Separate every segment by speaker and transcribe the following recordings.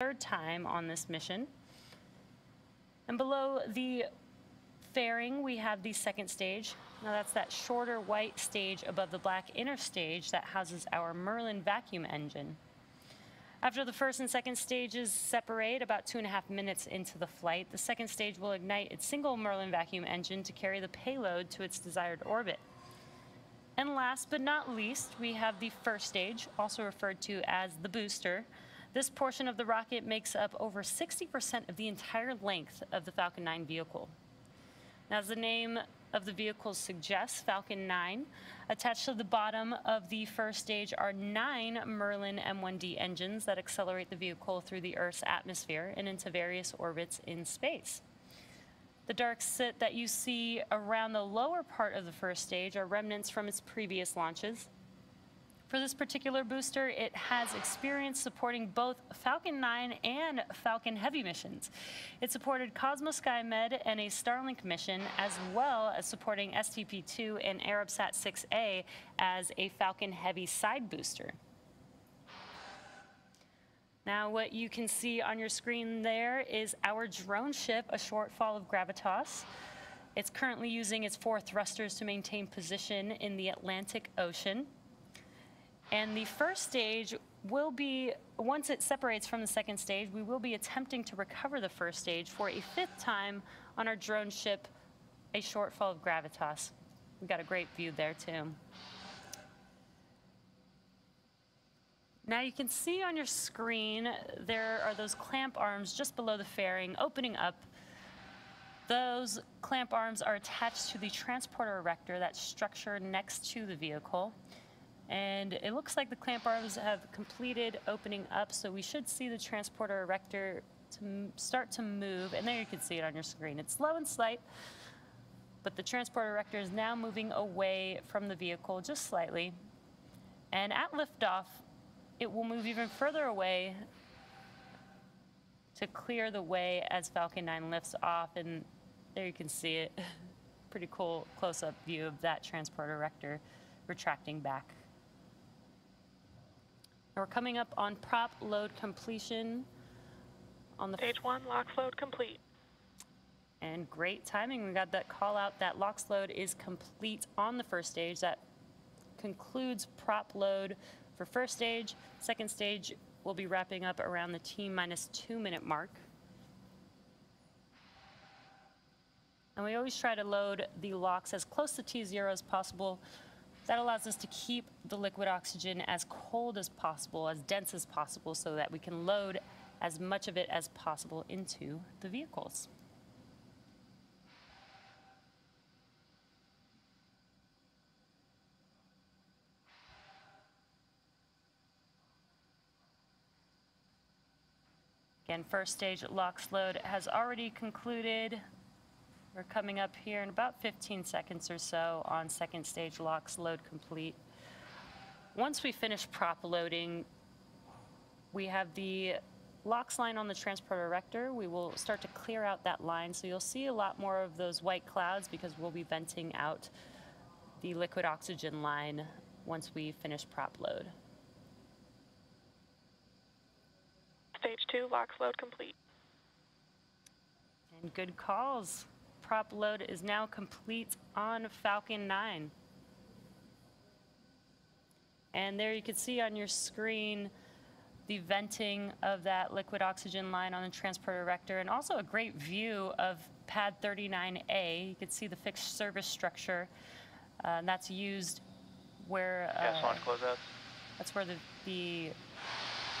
Speaker 1: third time on this mission. And below the fairing, we have the second stage. Now that's that shorter white stage above the black inner stage that houses our Merlin vacuum engine. After the first and second stages separate about two and a half minutes into the flight, the second stage will ignite its single Merlin vacuum engine to carry the payload to its desired orbit. And last but not least, we have the first stage, also referred to as the booster. This portion of the rocket makes up over 60% of the entire length of the Falcon 9 vehicle. Now, as the name of the vehicle suggests, Falcon 9, attached to the bottom of the first stage are nine Merlin M1D engines that accelerate the vehicle through the Earth's atmosphere and into various orbits in space. The dark soot that you see around the lower part of the first stage are remnants from its previous launches. For this particular booster, it has experience supporting both Falcon 9 and Falcon Heavy missions. It supported COSMO-SkyMed and a Starlink mission, as well as supporting STP-2 and Arabsat 6A as a Falcon Heavy side booster. Now, what you can see on your screen there is our drone ship, a shortfall of Gravitas. It's currently using its four thrusters to maintain position in the Atlantic Ocean. And the first stage will be, once it separates from the second stage, we will be attempting to recover the first stage for a fifth time on our drone ship, a shortfall of gravitas. We got a great view there too. Now you can see on your screen, there are those clamp arms just below the fairing opening up. Those clamp arms are attached to the transporter erector, that structure next to the vehicle. And it looks like the clamp arms have completed opening up, so we should see the transporter erector to start to move. And there you can see it on your screen. It's slow and slight, but the transporter erector is now moving away from the vehicle just slightly. And at liftoff, it will move even further away to clear the way as Falcon 9 lifts off. And there you can see it. Pretty cool close-up view of that transporter erector retracting back. We're coming up on prop load completion on the
Speaker 2: stage one, LOX load complete.
Speaker 1: And great timing. We got that call out that LOX load is complete on the first stage. That concludes prop load for first stage. Second stage will be wrapping up around the T minus two minute mark. And we always try to load the LOX as close to T0 as possible that allows us to keep the liquid oxygen as cold as possible, as dense as possible, so that we can load as much of it as possible into the vehicles. Again, first stage LOX load has already concluded. We're coming up here in about 15 seconds or so on second stage LOX load complete. Once we finish prop loading, we have the LOX line on the transporter erector. We will start to clear out that line, so you'll see a lot more of those white clouds because we'll be venting out the liquid oxygen line once we finish prop load.
Speaker 2: Stage two, LOX load complete.
Speaker 1: And good calls prop load is now complete on Falcon 9. And there you can see on your screen the venting of that liquid oxygen line on the transporter erector and also a great view of pad 39A. You can see the fixed service structure. Uh, and that's used where...
Speaker 3: Uh, yes, launch closeouts.
Speaker 1: That's where the, the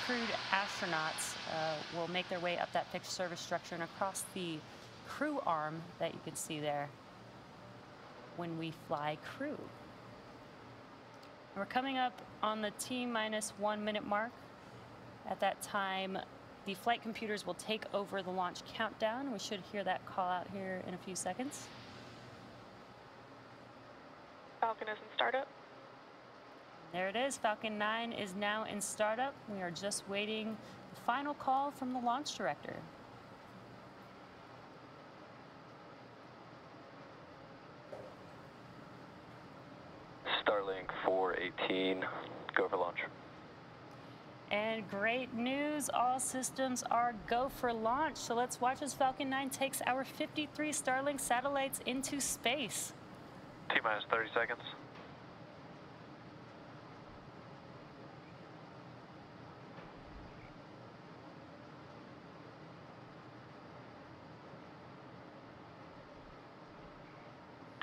Speaker 1: crewed astronauts uh, will make their way up that fixed service structure and across the crew arm that you can see there when we fly crew. We're coming up on the T minus one minute mark. At that time, the flight computers will take over the launch countdown. We should hear that call out here in a few seconds.
Speaker 2: Falcon is in startup.
Speaker 1: There it is. Falcon 9 is now in startup. We are just waiting the final call from the launch director.
Speaker 3: Starlink 418, go for launch.
Speaker 1: And great news, all systems are go for launch. So let's watch as Falcon 9 takes our 53 Starlink satellites into space.
Speaker 3: T minus 30 seconds.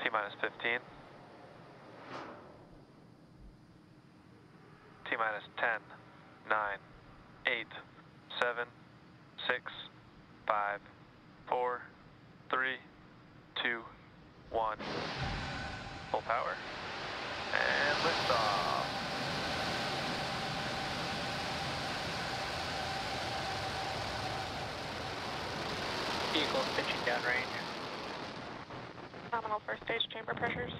Speaker 3: T minus 15. T minus 10, 9, 8, 7, 6, 5, 4, 3, 2, 1. Full power. And liftoff.
Speaker 4: Vehicle pitching downrange.
Speaker 2: Nominal first stage chamber pressures.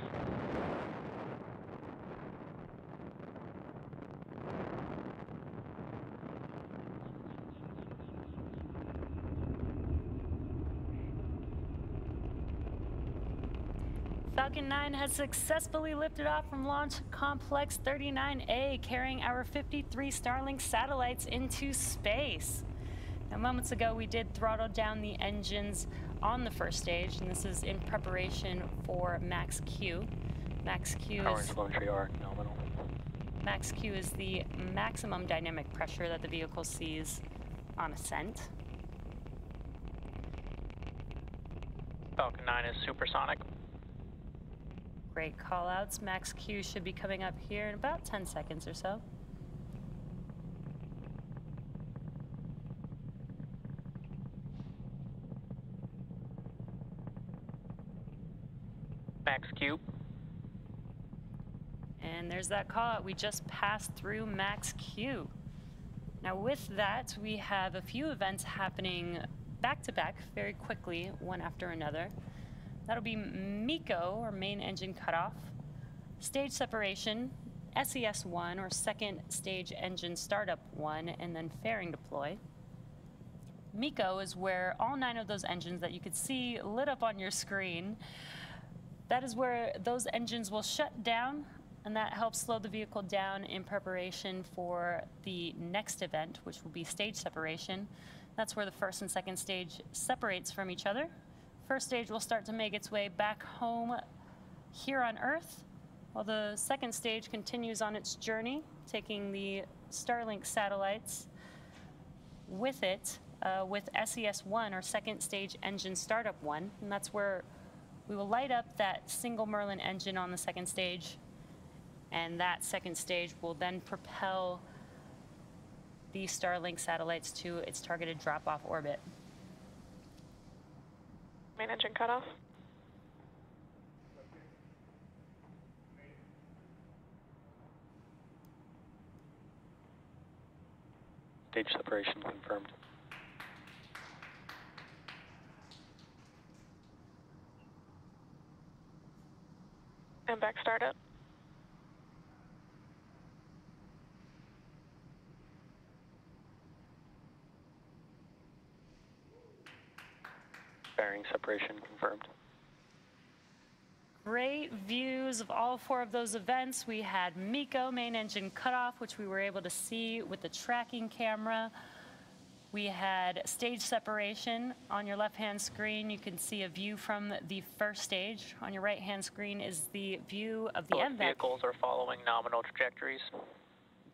Speaker 1: Falcon 9 has successfully lifted off from Launch Complex 39A, carrying our 53 Starlink satellites into space. Now, moments ago, we did throttle down the engines on the first stage, and this is in preparation for Max Q. Max Q
Speaker 4: Power
Speaker 1: is
Speaker 4: and telemetry are nominal.
Speaker 1: Max Q is the maximum dynamic pressure that the vehicle sees on ascent.
Speaker 4: Falcon 9 is supersonic.
Speaker 1: Great callouts. Max Q should be coming up here in about 10 seconds or so.
Speaker 4: Max Q.
Speaker 1: And there's that call out. We just passed through Max Q. Now, with that, we have a few events happening back to back very quickly, one after another. That'll be MECO, or main engine cutoff, stage separation, SES 1, or second stage engine startup 1, and then fairing deploy. MECO is where all nine of those engines that you could see lit up on your screen that is where those engines will shut down, and that helps slow the vehicle down in preparation for the next event, which will be stage separation. That's where the first and second stage separates from each other. First stage will start to make its way back home here on Earth, while the second stage continues on its journey, taking the Starlink satellites with it, uh, with SES 1, or second stage engine startup 1, and that's where we will light up that single Merlin engine on the second stage, and that second stage will then propel the Starlink satellites to its targeted drop-off orbit.
Speaker 2: Main engine cutoff.
Speaker 4: Stage separation confirmed.
Speaker 2: MVAC startup.
Speaker 4: Separation confirmed.
Speaker 1: Great views of all four of those events. We had MECO main engine cutoff, which we were able to see with the tracking camera. We had stage separation. On your left-hand screen, you can see a view from the first stage. On your right-hand screen is the view of the
Speaker 4: Both vehicles are following nominal trajectories.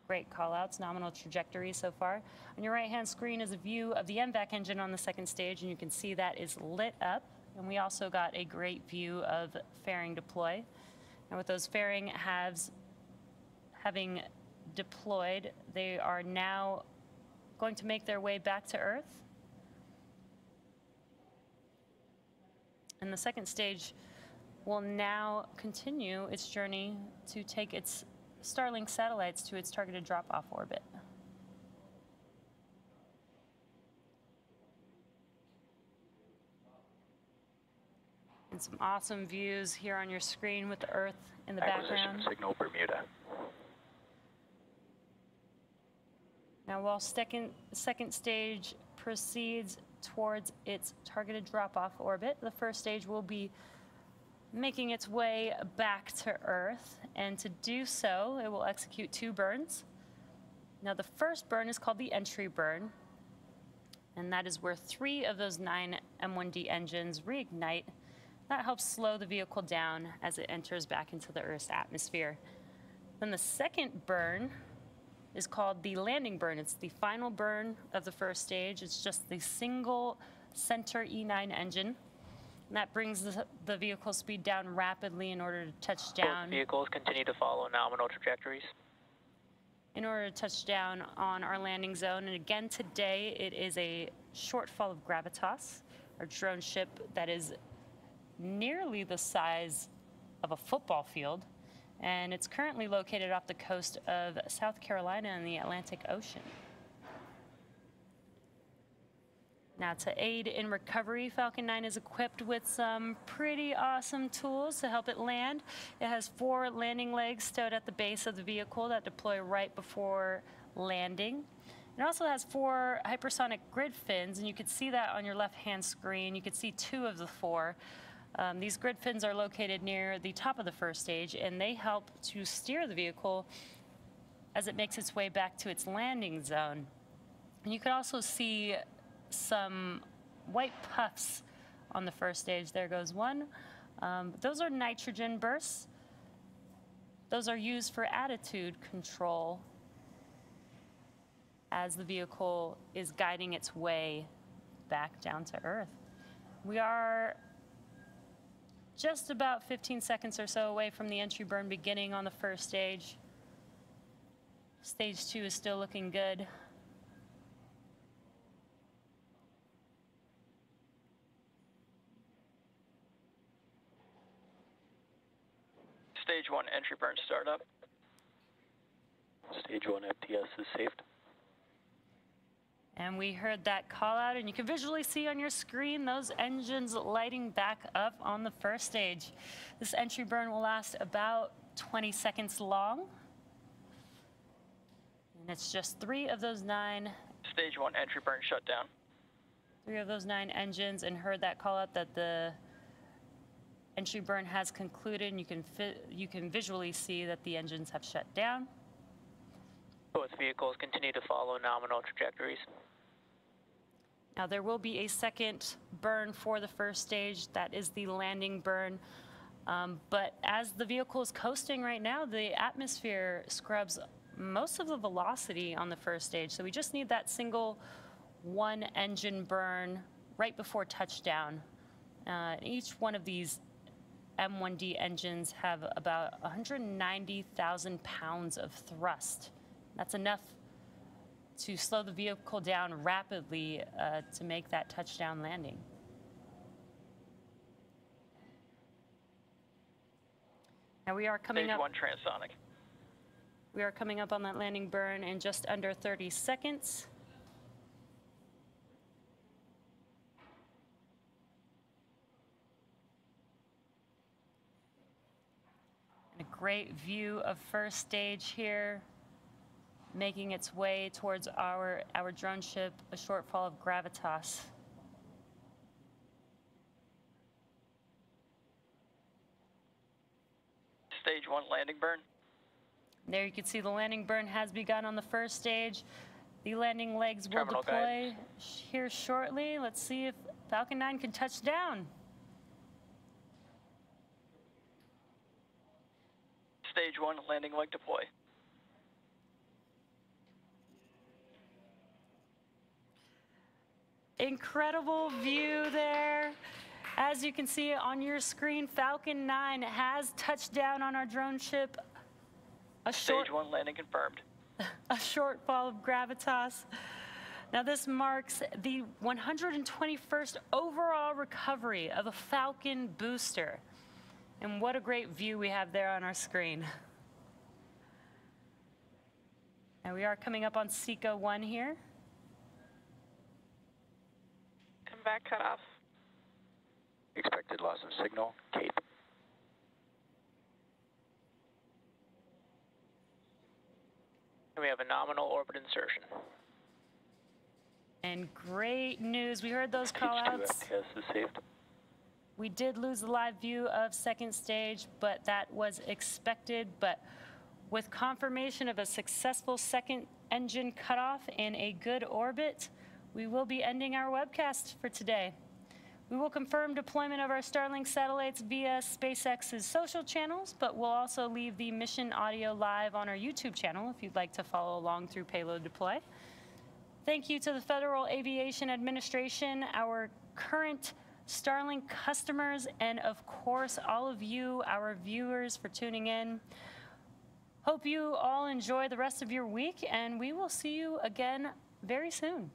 Speaker 1: Great callouts, nominal trajectory so far. On your right-hand screen is a view of the MVAC engine on the second stage, and you can see that is lit up. And we also got a great view of fairing deploy. And with those fairing halves having deployed, they are now going to make their way back to Earth. And the second stage will now continue its journey to take its Starlink satellites to its targeted drop-off orbit. And some awesome views here on your screen with the Earth in the
Speaker 4: Acquisition
Speaker 1: background.
Speaker 4: signal Bermuda.
Speaker 1: Now, while second, second stage proceeds towards its targeted drop-off orbit, the first stage will be making its way back to Earth. And to do so, it will execute two burns. Now, the first burn is called the entry burn, and that is where three of those nine M1D engines reignite. That helps slow the vehicle down as it enters back into the Earth's atmosphere. Then the second burn is called the landing burn. It's the final burn of the first stage. It's just the single center E9 engine. And that brings the, the vehicle speed down rapidly in order to touch down.
Speaker 4: Both
Speaker 1: down.
Speaker 4: vehicles continue to follow nominal trajectories.
Speaker 1: in order to touch down on our landing zone. And again, today it is a shortfall of Gravitas, our drone ship that is nearly the size of a football field. And it's currently located off the coast of South Carolina in the Atlantic Ocean. Now, to aid in recovery, Falcon 9 is equipped with some pretty awesome tools to help it land. It has four landing legs stowed at the base of the vehicle that deploy right before landing. It also has four hypersonic grid fins, and you can see that on your left hand screen. You can see two of the four. Um, these grid fins are located near the top of the first stage, and they help to steer the vehicle as it makes its way back to its landing zone. And you can also see some white puffs on the first stage. There goes one. Um, those are nitrogen bursts. Those are used for attitude control as the vehicle is guiding its way back down to Earth. We are just about 15 seconds or so away from the entry burn beginning on the first stage. Stage two is still looking good.
Speaker 4: Stage 1 entry burn startup. Stage 1 FTS is safed.
Speaker 1: And we heard that call out, and you can visually see on your screen those engines lighting back up on the first stage. This entry burn will last about 20 seconds long. And it's just three of those nine,
Speaker 4: Stage 1 entry burn shut down.
Speaker 1: three of those nine engines, and heard that call out that the entry burn has concluded. And you can fi- you can visually see that the engines have shut down.
Speaker 4: Both vehicles continue to follow nominal trajectories.
Speaker 1: Now, there will be a second burn for the first stage. That is the landing burn. Um, but as the vehicle is coasting right now, the atmosphere scrubs most of the velocity on the first stage. So we just need that single one engine burn right before touchdown. Uh, each one of these M1D engines have about 190,000 pounds of thrust. That's enough to slow the vehicle down rapidly uh, to make that touchdown landing. Now we are coming
Speaker 4: Stage
Speaker 1: up.
Speaker 4: 1 transonic.
Speaker 1: We are coming up on that landing burn in just under 30 seconds. Great view of first stage here, making its way towards our, our drone ship, a shortfall of gravitas.
Speaker 4: Stage 1 landing burn.
Speaker 1: There you can see the landing burn has begun on the first stage. The landing legs will
Speaker 4: Terminal
Speaker 1: deploy
Speaker 4: guidance.
Speaker 1: here shortly. Let's see if Falcon 9 can touch down.
Speaker 4: Stage 1 landing leg deploy.
Speaker 1: Incredible view there. As you can see on your screen, Falcon 9 has touched down on our drone ship. A short,
Speaker 4: Stage 1 landing confirmed.
Speaker 1: a shortfall of gravitas. Now, this marks the 121st overall recovery of a Falcon booster. And what a great view we have there on our screen. And we are coming up on SECO 1 here.
Speaker 2: MVAC cut off.
Speaker 4: Expected loss of signal, Cape. And we have a nominal orbit insertion.
Speaker 1: And great news. We heard those
Speaker 4: Stage
Speaker 1: call
Speaker 4: 2
Speaker 1: outs.
Speaker 4: FTS is safed.
Speaker 1: We did lose the live view of second stage, but that was expected. But with confirmation of a successful second engine cutoff in a good orbit, we will be ending our webcast for today. We will confirm deployment of our Starlink satellites via SpaceX's social channels, but we'll also leave the mission audio live on our YouTube channel if you'd like to follow along through payload deploy. Thank you to the Federal Aviation Administration, our current Starlink customers, and of course, all of you, our viewers, for tuning in. Hope you all enjoy the rest of your week, and we will see you again very soon.